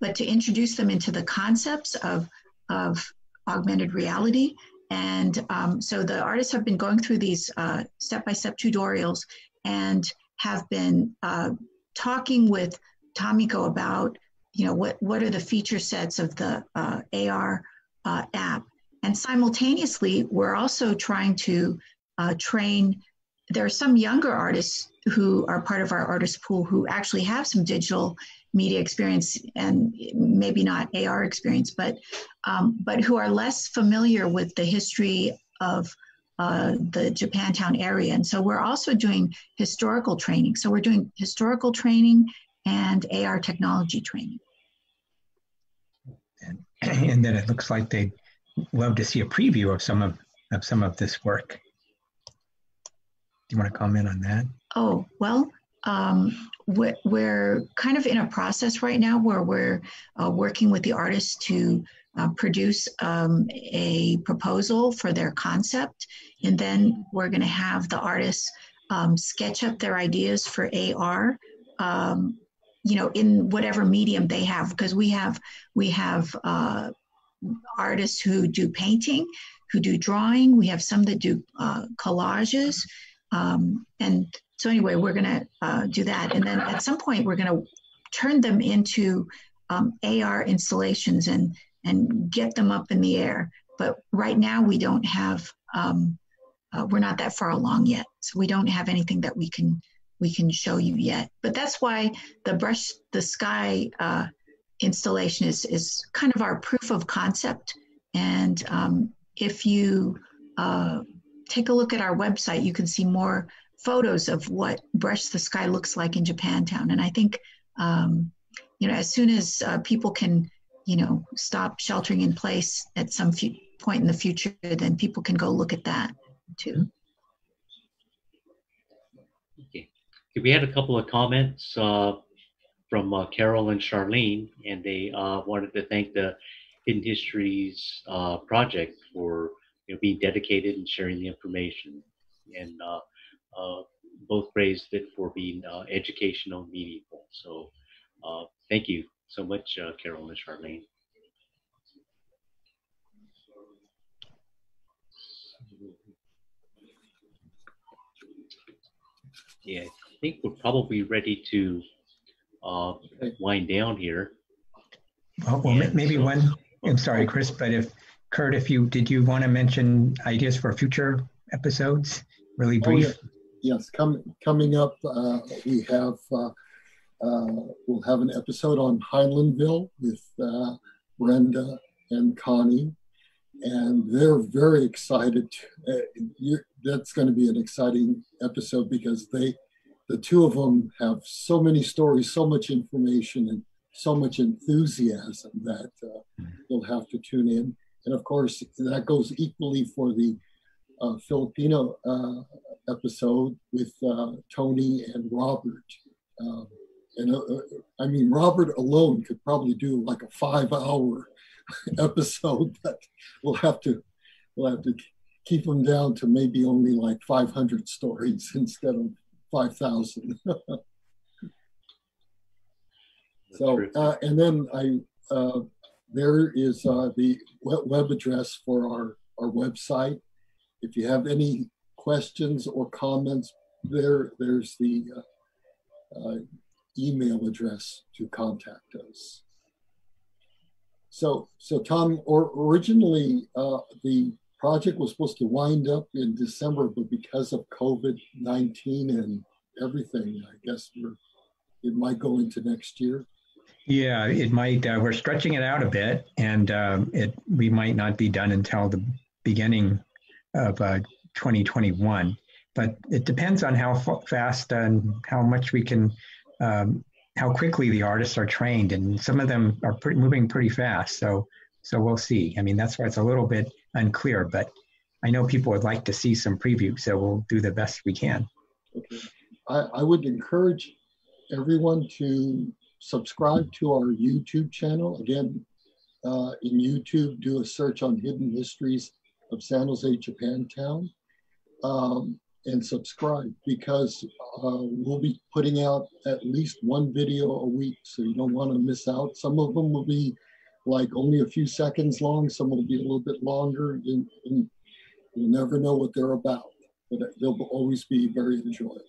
but to introduce them into the concepts of, of augmented reality. And um, so the artists have been going through these step by step tutorials and have been uh, talking with Tamiko about, you know, what, what are the feature sets of the uh, AR uh, app. And simultaneously, we're also trying to uh, train, there are some younger artists who are part of our artist pool who actually have some digital media experience and maybe not AR experience, but, um, but who are less familiar with the history of uh, the Japantown area. And so we're also doing historical training. So we're doing historical training and AR technology training. And, and then it looks like they'd love to see a preview of some of, of some of this work. Do you want to comment on that? Oh, well, um, we're, we're, kind of in a process right now where we're uh, working with the artists to uh, produce um, a proposal for their concept. And then we're going to have the artists um, sketch up their ideas for AR. Um, you know, in whatever medium they have, because we have we have uh, artists who do painting, who do drawing. We have some that do uh, collages, um, and so anyway, we're going to uh, do that, and then at some point we're going to turn them into um, AR installations and and get them up in the air. But right now we don't have um, uh, we're not that far along yet, so we don't have anything that we can we can show you yet. But that's why the brush the sky uh, installation is is kind of our proof of concept. And um, if you uh, take a look at our website, you can see more photos of what Brush the Sky looks like in Japantown. And I think, um, you know, as soon as uh, people can, you know, stop sheltering in place at some point in the future, then people can go look at that too. Okay. We had a couple of comments uh, from uh, Carol and Charlene, and they uh, wanted to thank the Hidden Histories uh, project for you know, being dedicated and sharing the information. And uh, uh, both praised it for being uh, educational and meaningful. So thank you so much, Carol and Charlene. Yeah, I think we're probably ready to uh, wind down here. Well, well Yeah, maybe so- one, I'm sorry, Chris, but if, Curt, if you, did you want to mention ideas for future episodes? Really Oh, yeah. brief? Yes, coming coming up, uh, we have uh, uh, we'll have an episode on Heinlenville with uh, Brenda and Connie, and they're very excited. Uh, you're, that's going to be an exciting episode because they, the two of them, have so many stories, so much information, and so much enthusiasm that uh, you'll have to tune in. And of course, that goes equally for the uh, Filipino uh, episode with uh, Tony and Robert. Um, and uh, uh, I mean, Robert alone could probably do like a five-hour episode, but we'll have to we'll have to keep them down to maybe only like 500 stories instead of 5,000. so, uh, and then I uh, there is uh, the web address for our our website. If you have any questions or comments, there there's the uh, uh, email address to contact us. So, so Tom, or originally uh, the project was supposed to wind up in December, but because of COVID nineteen and everything, I guess it might go into next year. Yeah, it might, uh, we're stretching it out a bit and um, it, we might not be done until the beginning of uh, 2021. But it depends on how fa- fast and how much we can, um, how quickly the artists are trained. And some of them are pretty, moving pretty fast. So, so we'll see. I mean, that's why it's a little bit unclear, but I know people would like to see some previews, So we'll do the best we can. Okay. I, I would encourage everyone to subscribe to our YouTube channel. Again, uh, in YouTube, do a search on Hidden Histories of San Jose, Japantown, um, and subscribe because uh, we'll be putting out at least one video a week, so you don't want to miss out. Some of them will be like only a few seconds long, some will be a little bit longer, and, and you'll never know what they're about, but they'll always be very enjoyable.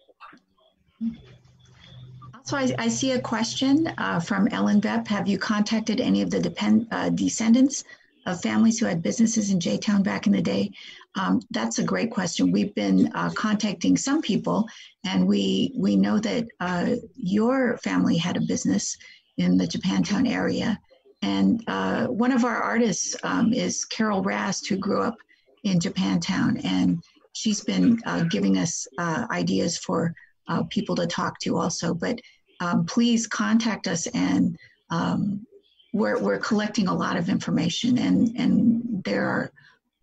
Also, I, I see a question uh, from Ellen Bepp. Have you contacted any of the depend, uh, descendants of families who had businesses in J-Town back in the day? Um, that's a great question. We've been uh, contacting some people, and we we know that uh, your family had a business in the Japantown area. And uh, one of our artists um, is Carol Rast, who grew up in Japantown, and she's been uh, giving us uh, ideas for uh, people to talk to also. But um, please contact us, and um, we're we're collecting a lot of information, and and there are,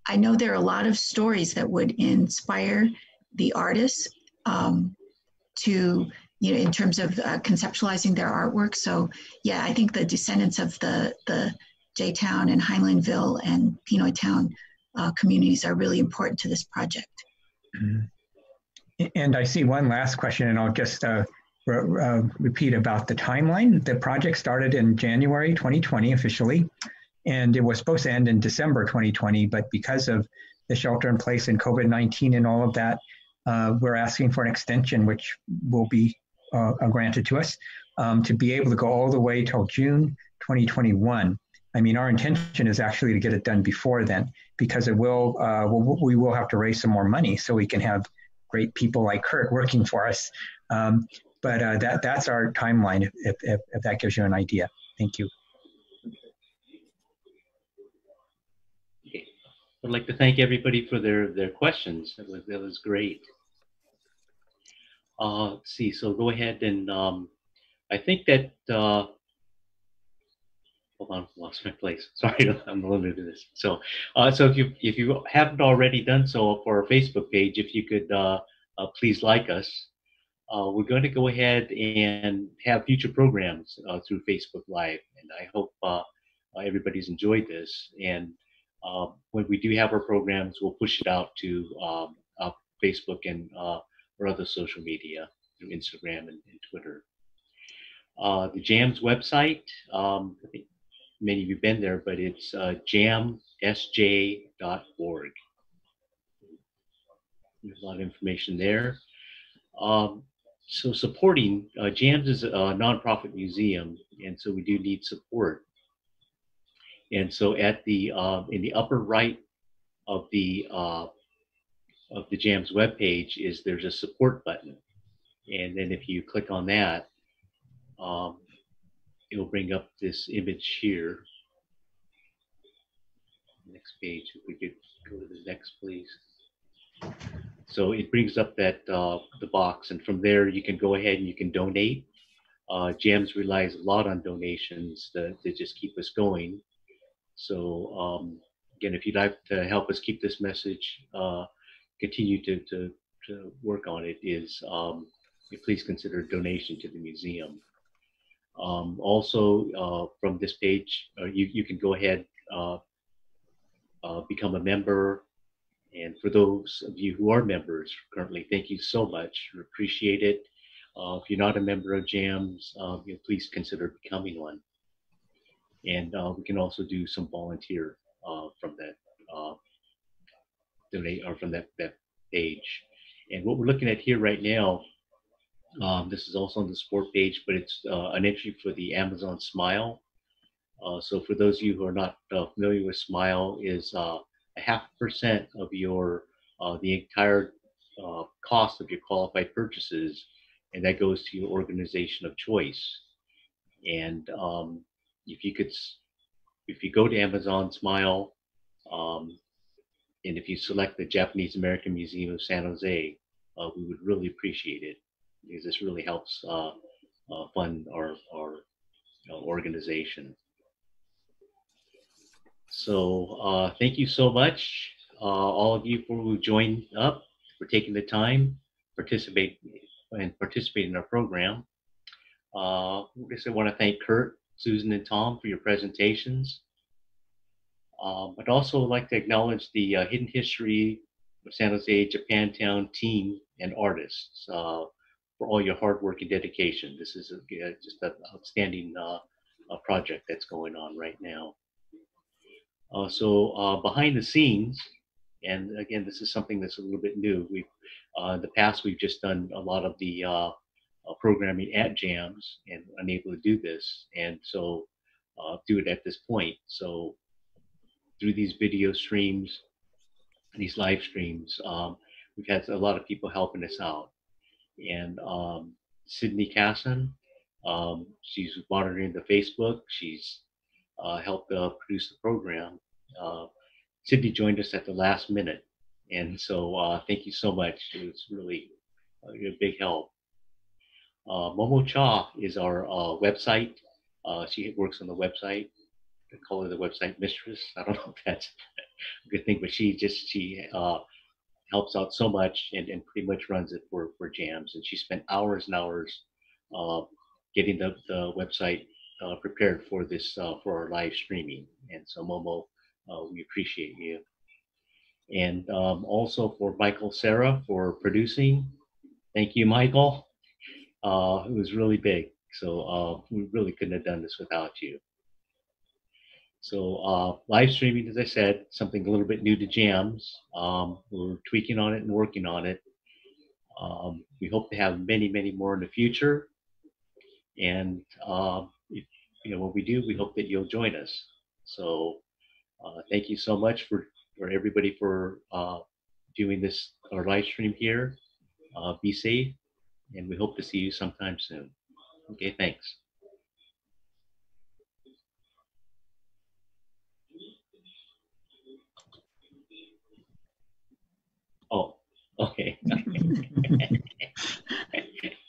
I know there are a lot of stories that would inspire the artists um, to you know in terms of uh, conceptualizing their artwork. So yeah, I think the descendants of the the J Town and Heinlenville and Pinoy Town uh, communities are really important to this project. And I see one last question, and I'll just uh, re- repeat about the timeline. The project started in January 2020 officially, and it was supposed to end in December 2020. But because of the shelter in place and COVID 19 and all of that, uh, we're asking for an extension, which will be uh, granted to us, um, to be able to go all the way till June 2021. I mean, our intention is actually to get it done before then, because it will, uh, we'll, we will have to raise some more money so we can have great people like Curt working for us. Um, but uh, that that's our timeline. If, if, if that gives you an idea. Thank you. I'd like to thank everybody for their, their questions. That was, that was great. Uh, see, so go ahead and um, I think that uh, hold on, lost my place. Sorry, I'm a little new to this. So, uh, so if you if you haven't already done so for our Facebook page, if you could uh, uh, please like us. Uh, we're going to go ahead and have future programs uh, through Facebook Live, and I hope uh, uh, everybody's enjoyed this. And uh, when we do have our programs, we'll push it out to um, uh, Facebook and uh, or other social media through Instagram and, and Twitter. Uh, the JAMS website, um, I think many of you have been there, but it's uh, jamsj.org. There's a lot of information there. Um, so supporting uh, JAMS is a nonprofit museum, and so we do need support. And so at the uh, in the upper right of the uh, of the JAMS webpage is there's a support button, and then if you click on that, um, it'll bring up this image here. Next page, if we could go to the next, please. So it brings up that uh, the box, and from there you can go ahead and you can donate. Uh, JAMS relies a lot on donations to, to just keep us going. So um, again, if you'd like to help us keep this message, uh, continue to, to, to work on it, is um, please consider donation to the museum. Um, also, uh, from this page, uh, you, you can go ahead, uh, uh, become a member, and for those of you who are members currently, thank you so much. We appreciate it. Uh, if you're not a member of JAMS, uh, you know, please consider becoming one. And we can also do some volunteer from that uh, donate or from that, that page. And what we're looking at here right now, um, this is also on the sport page, but it's uh, an entry for the Amazon Smile. so for those of you who are not familiar with Smile, is a half percent of your uh, the entire uh, cost of your qualified purchases, and that goes to your organization of choice. And um, if you could, if you go to Amazon Smile, um, and if you select the Japanese American Museum of San Jose, uh, we would really appreciate it because this really helps uh, uh, fund our, our organization. So uh, thank you so much, uh, all of you for who joined up, for taking the time, participate and participate in our program. Uh, I I want to thank Curt, Susan, and Tom for your presentations. Uh, but also like to acknowledge the uh, hidden history of San Jose Japantown team and artists uh, for all your hard work and dedication. This is a, just an outstanding uh, project that's going on right now. Uh, so uh, behind the scenes, and again, this is something that's a little bit new. Uh, in the past we've just done a lot of the uh, uh, programming at Jams and unable to do this, and so uh, do it at this point. So through these video streams, these live streams, um, we've had a lot of people helping us out, and um, Sydney Casson, um, she's monitoring the Facebook. She's uh, helped uh, produce the program. Uh, Sydney joined us at the last minute, and so uh, thank you so much. It was really a big help. Uh, Momo Cha is our uh, website. she works on the website. I call her the website mistress. I don't know if that's a good thing, but she just she helps out so much and, and pretty much runs it for, for jams. And she spent hours and hours uh, getting the, the website uh, prepared for this uh, for our live streaming. And so Momo, uh, we appreciate you. And um, also for Michael Sarah for producing. Thank you, Michael. Uh, it was really big. So uh, we really couldn't have done this without you. So uh, live streaming, as I said, something a little bit new to Jams. Um, we're tweaking on it and working on it. Um, we hope to have many, many more in the future. And uh, if, you know, when we do, we hope that you'll join us. So uh, thank you so much for, for everybody for uh, doing this, our live stream here. Uh, be safe, and we hope to see you sometime soon. Okay, thanks. Oh, okay.